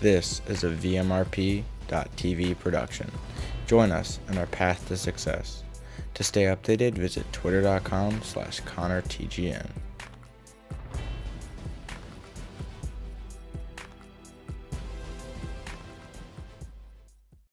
This is a VMRP.TV production. Join us on our path to success. To stay updated, visit twitter.com slash ConnorTGN.